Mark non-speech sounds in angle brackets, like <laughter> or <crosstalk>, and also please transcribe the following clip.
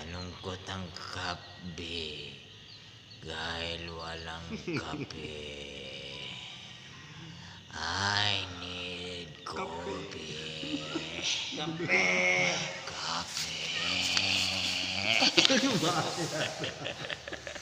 malungkot ang kape dahil walang kape. I need coffee. Kape! Kape. <laughs>